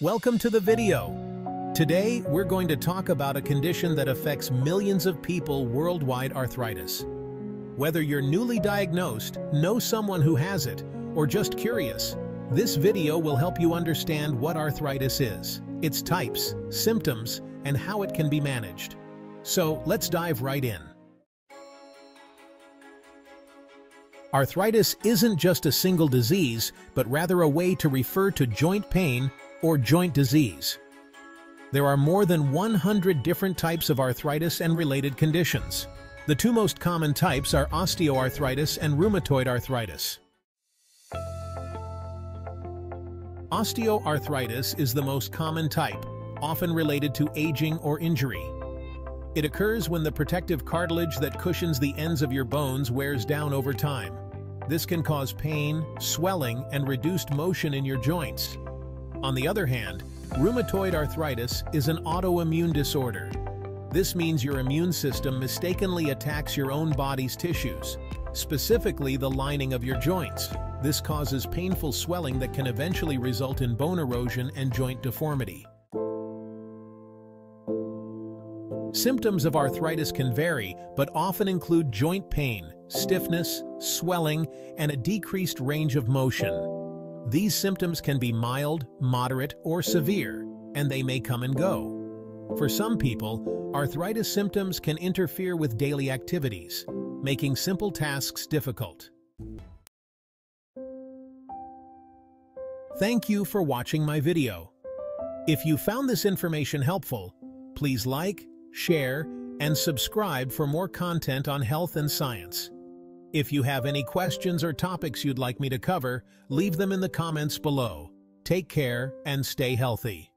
Welcome to the video. Today, we're going to talk about a condition that affects millions of people worldwide arthritis. Whether you're newly diagnosed, know someone who has it, or just curious, this video will help you understand what arthritis is, its types, symptoms, and how it can be managed. So, let's dive right in. Arthritis isn't just a single disease, but rather a way to refer to joint pain or joint disease. There are more than 100 different types of arthritis and related conditions. The two most common types are osteoarthritis and rheumatoid arthritis. Osteoarthritis is the most common type, often related to aging or injury. It occurs when the protective cartilage that cushions the ends of your bones wears down over time. This can cause pain, swelling, and reduced motion in your joints. On the other hand, rheumatoid arthritis is an autoimmune disorder. This means your immune system mistakenly attacks your own body's tissues, specifically the lining of your joints. This causes painful swelling that can eventually result in bone erosion and joint deformity. Symptoms of arthritis can vary, but often include joint pain, stiffness, swelling, and a decreased range of motion. These symptoms can be mild, moderate, or severe, and they may come and go. For some people, arthritis symptoms can interfere with daily activities, making simple tasks difficult. Thank you for watching my video. If you found this information helpful, please like, share, and subscribe for more content on health and science. If you have any questions or topics you'd like me to cover, leave them in the comments below. Take care and stay healthy.